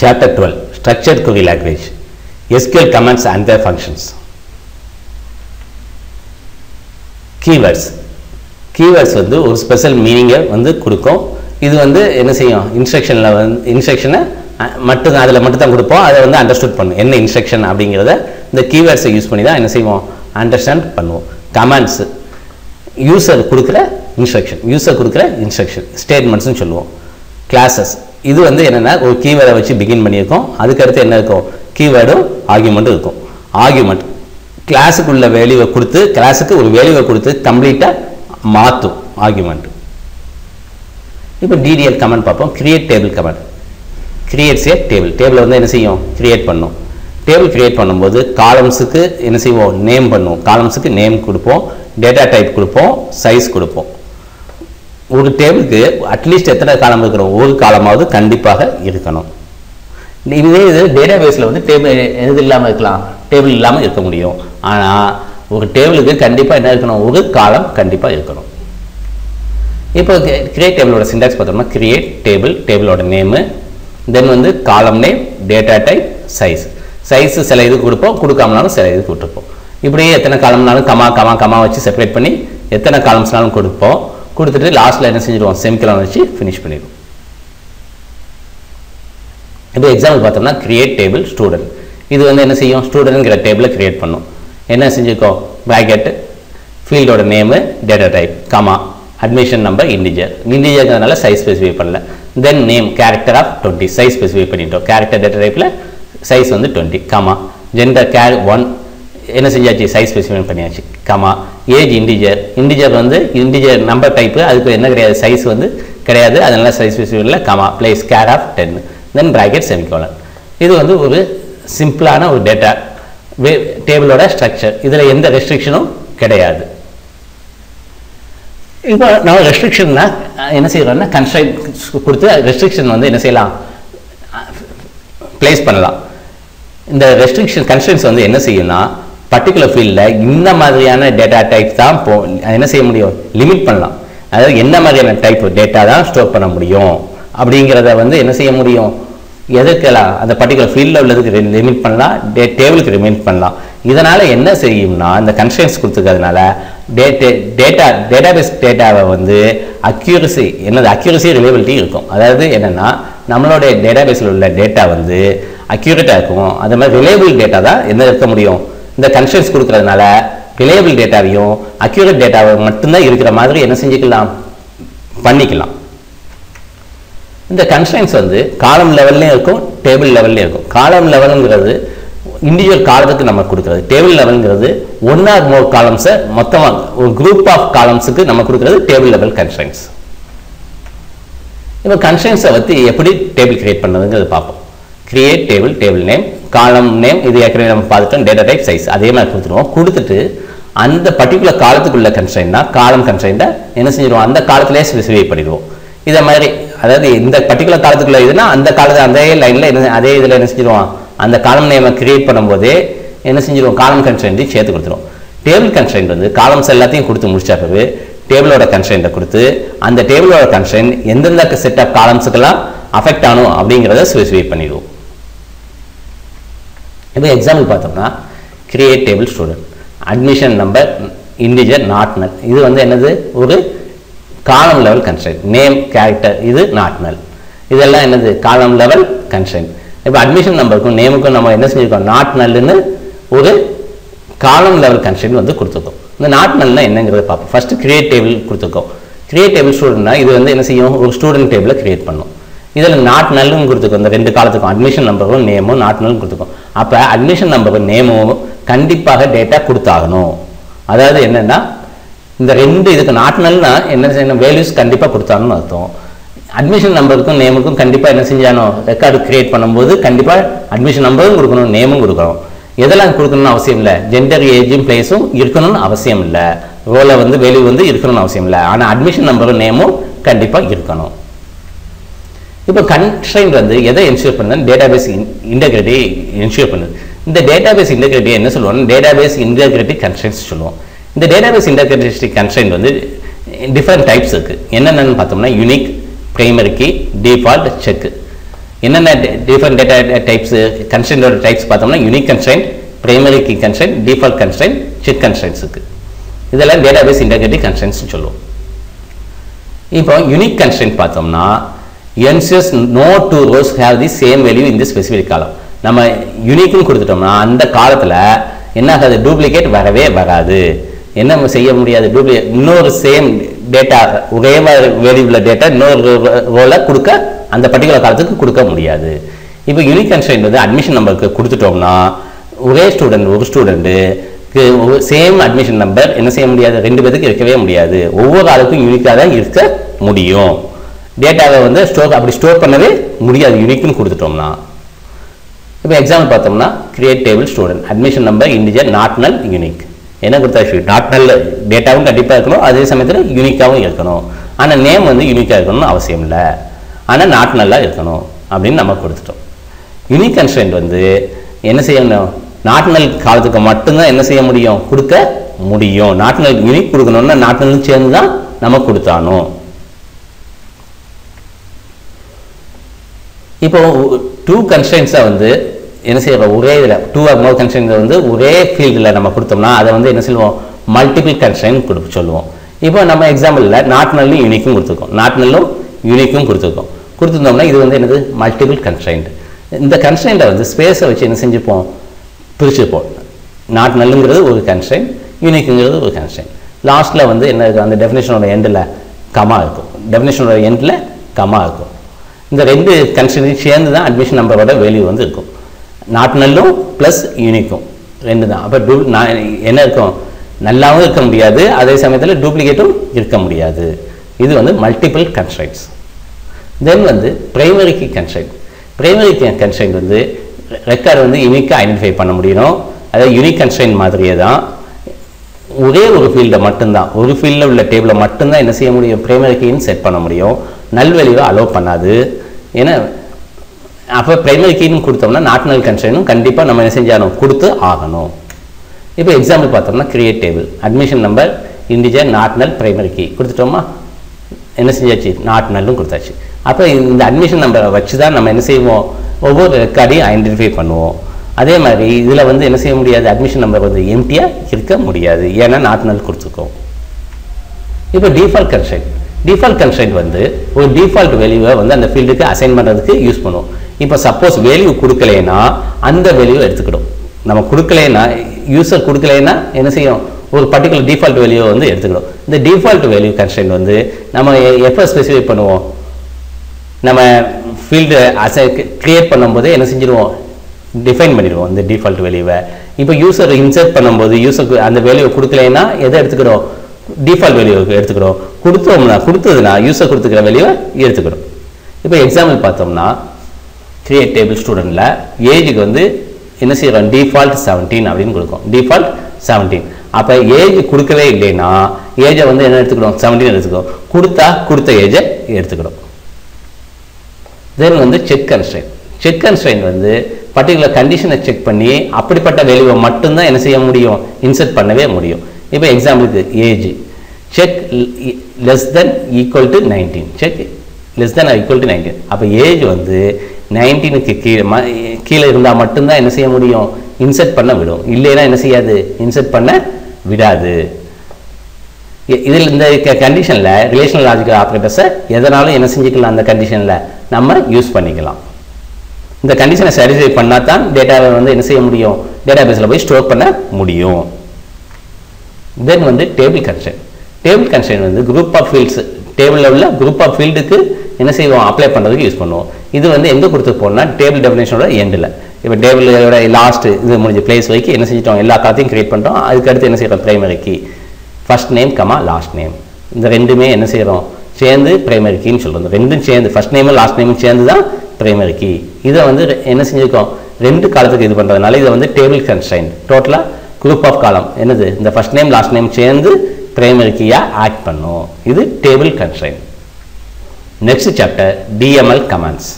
Chapter 12 Structured Query Language. SQL Commands and their Functions. Keywords. Keywords வந்து ஒரு special மீனிங்கை வந்து கொடுக்கும். இது வந்து என்ன செய்யும்? இன்ஸ்ட்ரக்ஷனில் வந்து இன்ஸ்ட்ரக்ஷனை மட்டும் அதில் மட்டும் தான் கொடுப்போம். அதை வந்து அண்டர்ஸ்டுட் பண்ணும். என்ன இன்ஸ்ட்ரக்ஷன் அப்படிங்கிறத இந்த கீவேர்ட்ஸை யூஸ் பண்ணி தான் என்ன செய்வோம்? அண்டர்ஸ்டாண்ட் பண்ணுவோம். கமெண்ட்ஸ் யூசர் கொடுக்குற இன்ஸ்ட்ரக்ஷன் யூசர் கொடுக்குற இன்ஸ்ட்ரக்ஷன் ஸ்டேட்மெண்ட்ஸ்னு சொல்லுவோம். கிளாஸஸ் இது வந்து என்னென்னா ஒரு கீவேர்டை வச்சு பிகின் பண்ணியிருக்கோம். அதுக்கடுத்து என்ன இருக்கும்? கீவேர்டும் ஆர்கியூமெண்ட்டும் இருக்கும். ஆர்கியூமெண்ட் கிளாஸுக்கு உள்ள வேல்யூவை கொடுத்து கிளாஸுக்கு ஒரு வேல்யூவை கொடுத்து கம்ப்ளீட்டாக மாற்றும் ஆர்கியூமெண்ட் இப்போ டிடிஎல் கமெண்ட் பார்ப்போம். Create table comment creates a table டேபிளை வந்து என்ன செய்யும்? கிரியேட் பண்ணும். டேபிள் கிரியேட் பண்ணும்போது காலம்ஸுக்கு என்ன செய்வோம்? நேம் பண்ணுவோம் காலம்ஸுக்கு நேம் கொடுப்போம். டேட்டா டைப் கொடுப்போம். சைஸ் கொடுப்போம். ஒரு டேபிளுக்கு அட்லீஸ்ட் எத்தனை காலம் இருக்கணும் ஒரு காலமாவது கண்டிப்பாக இருக்கணும். இதே இது டேட்டா பேஸில் வந்து டேபிள் எது இல்லாமல் இருக்கலாம். டேபிள் இல்லாமல் இருக்க முடியும். ஆனால் ஒரு டேபிளுக்கு கண்டிப்பாக என்ன இருக்கணும்? ஒரு காலம் கண்டிப்பாக இருக்கணும். இப்போ கிரியேட் டேபிளோட சிண்டாக்ஸ் பார்த்தோம்னா கிரியேட் டேபிள் டேபிளோட நேமு தென் வந்து column name data type size size சில இது கொடுப்போம். கொடுக்காமனாலும் சில இது கொடுத்துருப்போம். இப்படியே எத்தனை காலம்னாலும் கமா கமா கமா வச்சு செப்பரேட் பண்ணி எத்தனை காலம்ஸ்னாலும் கொடுப்போம். கொடுத்துட்டு லாஸ்ட்டில் என்ன செஞ்சுருவோம்? செமிக்கலாம் வச்சு ஃபினிஷ் பண்ணிடுவோம். இப்போ எக்ஸாம்பிள் பார்த்தோம்னா கிரியேட் டேபிள் ஸ்டூடெண்ட் இது வந்து என்ன செய்யும்? ஸ்டூடெண்ட்ங்கிற டேபிளை கிரியேட் பண்ணும். என்ன செஞ்சுக்கோ? Packet ஃபீல்டோட name data type comma admission number integer இண்டிஜர்ங்கிறதுனால size specify பண்ணல. Then name character of twenty size specify பண்ணிட்டோம். கேரக்டர் டேட்டா டைப்பில் சைஸ் வந்து twenty comma gender char one என்ன செஞ்சாச்சு? சைஸ் ஸ்பெசிஃபை பண்ணியாச்சு. கமா ஏஜ் இண்டிஜர் இண்டிஜர் வந்து integer number type அதுக்கு என்ன கிடையாது சைஸ் வந்து கிடையாது. அதனால size specify comma place char of ten then bracket semicolon இது வந்து ஒரு சிம்பிளான ஒரு டேட்டா வே டேபிளோட ஸ்ட்ரக்சர் இதில் எந்த ரெஸ்ட்ரிக்ஷனும் கிடையாது. இப்போ நம்ம ரெஸ்ட்ரிக்ஷன்னா என்ன செய்யறோம்னா கன்ஸ்ட்ரைன் கொடுத்து ரெஸ்ட்ரிக்ஷன் வந்து என்ன செய்யலாம்? பிளேஸ் பண்ணலாம். இந்த ரெஸ்ட்ரிக்ஷன் கன்ஸ்ட்ரன்ஸ் வந்து என்ன செய்யும்னா பர்டிகுலர் ஃபீல்டில் இந்த மாதிரியான டேட்டா டைப் தான் போ என்ன செய்ய முடியும்? லிமிட் பண்ணலாம். அதாவது என்ன மாதிரியான டைப் டேட்டா தான் ஸ்டோர் பண்ண முடியும்? அப்படிங்கிறத வந்து என்ன செய்ய முடியும்? எதுக்கெல்லாம்? அந்த பர்டிகுலர் ஃபீல்டில் உள்ளதுக்கு லிமிட் பண்ணலாம். டே டேபிளுக்கு லிமிட் பண்ணலாம். இதனால் என்ன செய்யும்னா இந்த கன்ஸ்டன்ஸ் கொடுத்துக்கிறதுனால டேட்டே டேட்டா டேட்டாபேஸ் டேட்டாவை வந்து அக்யூரசி என்னது? அக்யூரசி ரிலேபிலிட்டி இருக்கும். அதாவது என்னென்னா நம்மளுடைய டேட்டாபேஸில் உள்ள டேட்டா வந்து அக்யூரேட்டாக இருக்கும். அது மாதிரி ரிலேபிள் டேட்டா தான் என்ன இருக்க முடியும்? இந்த கன்ஸ்டன்ஸ் கொடுக்கறதுனால ரிலையபிள் டேட்டாவையும் அக்யூரேட் டேட்டாவை மட்டும்தான் இருக்கிற மாதிரி என்ன செஞ்சுக்கலாம்? பண்ணிக்கலாம். இந்த கன்ஸ்டன்ஸ் வந்து காலம் லெவல்லையும் இருக்கும் டேபிள் லெவல்லையும் இருக்கும். காலம் லெவலுங்கிறது இண்டிவிஜுவல் காலத்துக்கு நம்ம கொடுக்குறது. டேபிள் லெவலுங்கிறது ஒன் ஆர் மோர் காலம்ஸை மொத்தமாக ஒரு குரூப் ஆஃப் காலம்ஸுக்கு நம்ம கொடுக்குறது டேபிள் லெவல் கன்ஸ்டன்ஸ் இப்போ கன்ஸ்டன்ஸை பற்றி எப்படி டேபிள் கிரியேட் பண்ணுறதுங்கிறது பார்ப்போம். Create table table name column name இது ஏற்கனவே நம்ம பார்த்துட்டோம் டேட்டா டைப் சைஸ் அதே மாதிரி கொடுத்துருவோம். கொடுத்துட்டு அந்த பர்டிகுலர் காலத்துக்குள்ள கன்ஸ்ட்ரைன்னா காலம் கன்ஸ்டைன்ட்டை என்ன செஞ்சிருவோம்? அந்த காலத்திலே ஸ்பெசிஃபை பண்ணிடுவோம் இதை மாதிரி அதாவது இந்த பர்டிகுலர் காலத்துக்குள்ள இதுனா அந்த காலத்து அதே லைனில் என்ன அதே இதில் என்ன செஞ்சிடுவோம் அந்த காலம் நேமை கிரியேட் பண்ணும்போதே என்ன செஞ்சிருவோம்? காலம் கன்ஸ்டைன்ட்டு சேர்த்து கொடுத்துருவோம். டேபிள் கன்ஸ்டைன்ட் வந்து காலம்ஸ் எல்லாத்தையும் கொடுத்து முடிச்சா பிறகு டேபிளோட கன்ஸ்டைன்ட்டை கொடுத்து அந்த டேபிளோட கன்ஸ்டைன்ட் எந்தெந்த செட் ஆஃப் காலம்ஸுக்கெல்லாம் அஃபெக்ட் ஆகணும் அப்படிங்கிறத ஸ்பெசிஃபை பண்ணிடுவோம் இப்போ எக்ஸாம்பிள் பார்த்தோம்னா create table student admission number integer not null இது வந்து என்னது? ஒரு column level constraint name character இது நாட் நல் இதெல்லாம் என்னது? காலம் லெவல் கன்ஸ்ட்ரெயின் இப்போ அட்மிஷன் நம்பருக்கும் நேமுக்கும் நம்ம என்ன செஞ்சுருக்கோம்? நாட் நல்லுன்னு ஒரு காலம் லெவல் கன்ஸ்ட்ரெயின் வந்து கொடுத்துருக்கோம். இந்த நாட் நல்னா என்னங்கிறத பார்ப்போம். ஃபஸ்ட்டு கிரியேட் டேபிள் கொடுத்துருக்கோம். கிரியேட் டேபிள் ஸ்டூடெண்ட்னா இது வந்து என்ன செய்யும்? ஒரு ஸ்டூடெண்ட் டேபிளை கிரியேட் பண்ணும். இதில் நாட் நல்லுன்னு கொடுத்துக்கும் இந்த ரெண்டு காலத்துக்கும் அட்மிஷன் நம்பரும் நேமும் நாட் நல் கொடுத்துக்கும் அப்போ அட்மிஷன் நம்பரும் நேமும் கண்டிப்பாக டேட்டா கொடுத்தாகணும். அதாவது என்னென்னா இந்த ரெண்டு இதுக்கு நாட் நல்னா என்ன செய்யணும் வேல்யூஸ் கண்டிப்பாக கொடுத்தாங்கன்னு அர்த்தம். அட்மிஷன் நம்பருக்கும் நேமுக்கும் கண்டிப்பாக என்ன செஞ்சானோ ரெக்கார்டு கிரியேட் பண்ணும்போது கண்டிப்பாக அட்மிஷன் நம்பரும் கொடுக்கணும் நேமும் கொடுக்கணும். எதெல்லாம் கொடுக்கணும்னு அவசியம் இல்லை. ஜெண்டர் ஏஜும் பிளேஸும் இருக்கணும்னு அவசியம் இல்லை. ரோலை வந்து வேல்யூ வந்து இருக்கணும்னு அவசியம் இல்லை. ஆனால் அட்மிஷன் நம்பரும் நேமும் கண்டிப்பாக இருக்கணும். இப்போ கன்ஸ்ட்ரெயின் வந்து எதை என்ஷூர் பண்ணுது டேட்டாபேஸ் இன்டெகிரிட்டி என்ஷூர் பண்ணுது. இந்த டேட்டாபேஸ் இன்டெகிரிட்டி என்ன சொல்லுவோம் டேட்டாபேஸ் இன்டெகிரிட்டி கன்ஸ்ட்ரெயின்ஸ் சொல்லுவோம். இந்த டேட்டாபேஸ் இன்டெகிரிட்டி கன்ஸ்ட்ரெயின் வந்து டிஃப்ரெண்ட் டைப்ஸ் இருக்குது என்னென்னு பார்த்தோம்னா unique primary key default check என்னென்ன டிஃப்ரெண்ட் டேட்டா டைப்ஸ் கன்ஸ்டன்டோட டைப்ஸ் பார்த்தோம்னா unique constraint primary key constraint default constraint check constraints இருக்குது இதெல்லாம் டேட்டாபேஸ் இன்டெகிரிட்டி கன்ஸ்டன்ட்ஸ் சொல்லுவோம். இப்போ யூனிக் கன்ஸ்டன்ட் பார்த்தோம்னா ensures no two rows have the same value இந்த specific column நம்ம யூனிக்னு கொடுத்துட்டோம்னா அந்த காலத்தில் என்ன ஆகாது? டூப்ளிகேட் வரவே வராது. என்ன செய்ய முடியாது? டூப்ளிகேட் இன்னொரு சேம் டேட்டா ஒரே மாதிரி வேரியபிள் டேட்டா இன்னொரு ரோலை கொடுக்க அந்த பர்டிகுலர் காலத்துக்கு கொடுக்க முடியாது. இப்போ யூனிக் கன்ஸ்டன்ட் வந்து அட்மிஷன் நம்பருக்கு கொடுத்துட்டோம்னா ஒரே ஸ்டூடெண்ட் ஒரு ஸ்டூடெண்ட்டு சேம் அட்மிஷன் நம்பர் என்ன செய்ய முடியாது? ரெண்டு பேருக்கு இருக்கவே முடியாது. ஒவ்வொரு ஆளுக்கும் யூனிக்காக தான் இருக்க முடியும். டேட்டாவை வந்து ஸ்டோர் அப்படி ஸ்டோர் பண்ணவே முடியாது. யூனிக்னு கொடுத்துட்டோம்னா. இப்போ எக்ஸாம்பிள் பார்த்தோம்னா create table student admission number integer not null unique என்ன கொடுத்தாச்சு நாட் நல் டேட்டாவும் கண்டிப்பாக இருக்கணும். அதே சமயத்தில் யூனிக்காகவும் இருக்கணும். ஆனால் நேம் வந்து யூனிக்காக இருக்கணும்னு அவசியம் இல்லை. ஆனால் நாட் நல்லாக இருக்கணும் அப்படின்னு நம்ம கொடுத்துட்டோம். யூனிக் கன்ஸ்டன்ட் வந்து என்ன செய்யணும்? நாட்டினல் காலத்துக்கு மட்டும்தான் என்ன செய்ய முடியும்? கொடுக்க முடியும். நாட்டினல் யூனிக் கொடுக்கணும்னா நாட்டினல் சேர்ந்து தான் நம்ம கொடுத்தானோ இப்போ டூ கன்ஸ்டன்ஸை வந்து என்ன செய்யறோம்? ஒரே இதில் டூ ஆர் மோர் கன்ஸ்டன்ஸை வந்து ஒரே ஃபீல்டில் நம்ம கொடுத்தோம்னா அதை வந்து என்ன சொல்லுவோம்? மல்டிபிள் கன்ஸ்டன்ட் கொடுக்க சொல்லுவோம். இப்போ நம்ம எக்ஸாம்பிளில் நாட்னல்லும் யூனிக்கும் கொடுத்துருக்கோம். நாட்னல்லும் யூனிக்கும் கொடுத்துருக்கோம். கொடுத்துருந்தோம்னா இது வந்து என்னது? மல்டிபிள் கன்ஸ்டன்ட் இந்த கன்ஸ்டன்ட்டை வந்து ஸ்பேஸை வச்சு என்ன செஞ்சுப்போம்? பிரிச்சுப்போம். நாட் நல்லுங்கிறது ஒரு கன்ஸ்டன்ட் யூனிக்குங்கிறது ஒரு கன்ஸ்டன்ட் லாஸ்ட்டில் வந்து என்ன இருக்கும் அந்த டெஃபினேஷனோட எண்டில் கமா இருக்கும். டெஃபினேஷனோட எண்டில் கமா இருக்கும். இந்த ரெண்டு கன்ஸ்டன்ட்டையும் சேர்ந்து தான் அட்மிஷன் நம்பரோட வேல்யூ வந்து இருக்கும். நாட் நல்லும் ப்ளஸ் யூனிக்கும் ரெண்டு தான் அப்போ டூ நான் என்ன இருக்கும்? நல்லாவும் இருக்க முடியாது அதே சமயத்தில் டூப்ளிகேட்டும் இருக்க முடியாது. இது வந்து மல்டிபிள் கன்ஸ்ட்ரெக்ட்ஸ் தென் வந்து ப்ரைமரிக்கு கீ ப்ரைமரிக்கு பிரைமரி வந்து ரெக்கார்டு வந்து யூனிக்காக ஐடென்டிஃபை பண்ண முடியணும். அதாவது யூனிக் கன்ஸ்ட்ரெயின் மாதிரியே தான் ஒரே ஒரு ஃபீல்டை மட்டும்தான். ஒரு ஃபீல்டில் உள்ள டேபிளை மட்டும்தான் என்ன செய்ய முடியும்? பிரைமரி கீன்னு செட் பண்ண முடியும். நல்வெளிவை அலோவ் பண்ணாது. ஏன்னா அப்போ பிரைமரி கீன்னு கொடுத்தோம்னா நாட்டினல் கன்ஸ்ட்ரைனும் கண்டிப்பாக நம்ம என்ன செஞ்சாலும் கொடுத்து ஆகணும். இப்போ எக்ஸாம்பிள் பார்த்தோம்னா create table admission number integer not null primary key கொடுத்துட்டோமா? என்ன செஞ்சாச்சு? நாட்னல்லும் கொடுத்தாச்சு. அப்போ இந்த அட்மிஷன் நம்பரை வச்சு தான் நம்ம என்ன செய்வோம்? ஒவ்வொரு ரெக்கார்டையும் ஐடென்டிஃபை பண்ணுவோம். அதே மாதிரி இதில் வந்து என்ன செய்ய முடியாது? அட்மிஷன் நம்பர் வந்து எம்டியாக இருக்க முடியாது. ஏன்னா நாட்னல் கொடுத்துருக்கோம். இப்போ டிஃபால்ட் கன்ஸ்ட்ரைண்ட் டிஃபால்ட் கன்ஸ்ட்ரைண்ட் வந்து ஒரு டிஃபால்ட் வேல்யூவை வந்து அந்த ஃபீல்டுக்கு அசைன் பண்ணுறதுக்கு யூஸ் பண்ணுவோம் இப்போ சப்போஸ் வேல்யூ கொடுக்கலைன்னா அந்த வேல்யூ எடுத்துக்கிடும். நம்ம கொடுக்கலைன்னா யூஸர் கொடுக்கலைன்னா என்ன செய்யும்? ஒரு பர்டிகுலர் டிஃபால்ட் வேல்யூவை வந்து எடுத்துக்கிடும். இந்த டிஃபால்ட் வேல்யூ கன்ஸ்ட்ரைண்ட் வந்து நம்ம எ- எப்போ ஸ்பெசிஃபை பண்ணுவோம்? நம்ம ஃபீல்டு அசை கிரியேட் பண்ணும்போது என்ன செஞ்சிருவோம்? டிஃபைன் பண்ணிடுவோம் இந்த டிஃபால்ட் வேல்யூவை இப்போ யூசர் இன்சர்ட் பண்ணும்போது யூசருக்கு அந்த வேல்யூவை கொடுக்கலைன்னா எதை எடுத்துக்கிறோம் டிஃபால்ட் வேல்யூ எடுத்துக்கிறோம். கொடுத்தோம்னா கொடுத்ததுன்னா யூஸை கொடுத்துக்கிற வேல்யூவை எடுத்துக்கிறோம். இப்போ எக்ஸாம்பிள் பார்த்தோம்னா கிரியேட் டேபிள் ஸ்டூடெண்ட்டில் ஏஜுக்கு வந்து என்ன செய்கிறோம் டிஃபால்ட் செவன்டீன் அப்படின்னு கொடுக்கும். டிஃபால்ட் செவன்டீன் அப்போ ஏஜ் கொடுக்கவே இல்லைன்னா ஏஜை வந்து என்ன எடுத்துக்கிறோம்? செவன்டீன் எடுத்துக்கிறோம். கொடுத்தா கொடுத்த ஏஜை எடுத்துக்கிறோம். தென் வந்து செக் கன்ஸ்ட்ரெயின் செக் கன்ஸ்ட்ரெயின் வந்து பர்டிகுலர் கண்டிஷனை செக் பண்ணி அப்படிப்பட்ட வேல்யூவை மட்டும்தான் என்ன செய்ய முடியும்? இன்சர்ட் பண்ணவே முடியும். இப்போ எக்ஸாம்பிள் இது age check less than equal to nineteen check less than equal to nineteen அப்போ ஏஜ் வந்து நைன்டீனுக்கு கீழே ம- கீழே இருந்தால் மட்டும்தான் என்ன செய்ய முடியும்? இன்செர்ட் பண்ண விடும். இல்லைன்னா என்ன செய்யாது? இன்செர்ட் பண்ண விடாது. இதில் இந்த கண்டிஷனில் ரிலேஷனல் லாஜிக்கல் ஆப்ரேட்டர்ஸை எதனாலும் என்ன செஞ்சுக்கலாம் அந்த கண்டிஷனில் நம்ம யூஸ் பண்ணிக்கலாம். இந்த கண்டிஷனை சாட்டிஸ்ஃபை பண்ணால் தான் டேட்டாவை வந்து என்ன செய்ய முடியும்? டேட்டா பேஸில் போய் ஸ்டோர் பண்ண முடியும். தென் வந்து டேபிள் கன்ஸ்டன்ட் டேபிள் கன்ஸ்டன்ட் வந்து குரூப் ஆஃப் ஃபீல்ட்ஸ் டேபிளில் உள்ள குரூப் ஆஃப் ஃபீல்டுக்கு என்ன செய்வோம்? அப்ளை பண்ணுறதுக்கு யூஸ் பண்ணுவோம். இது வந்து எங்கே கொடுத்துருப்போம்னா டேபிள் டெஃபினேஷனோட எண்டில் இப்போ டேபிளோட லாஸ்ட் இது முடிஞ்ச பிளேஸ் வரைக்கும் என்ன செஞ்சிட்டோம்? எல்லா காலத்தையும் கிரியேட் பண்ணுறோம் அதுக்கு அடுத்து என்ன செய்கிறோம் primary key first name comma last name இந்த ரெண்டுமே என்ன செய்கிறோம் சேர்ந்து பிரைமரி கீன்னு சொல்கிறோம் ரெண்டும் சேர்ந்து ஃபர்ஸ்ட் நேமும் லாஸ்ட் நேமும் சேர்ந்து தான் பிரைமரி கீ இதை வந்து என்ன செஞ்சுருக்கோம்? ரெண்டு காலத்துக்கு இது பண்ணுறதுனால இதை வந்து டேபிள் கன்ஸ்டைன் டோட்டலாக குரூப் ஆஃப் காலம் என்னது? இந்த ஃபர்ஸ்ட் நேம் லாஸ்ட் நேம் சேர்ந்து பிரைமரி கீயாக ஆட் பண்ணும். இது table constraint next chapter DML commands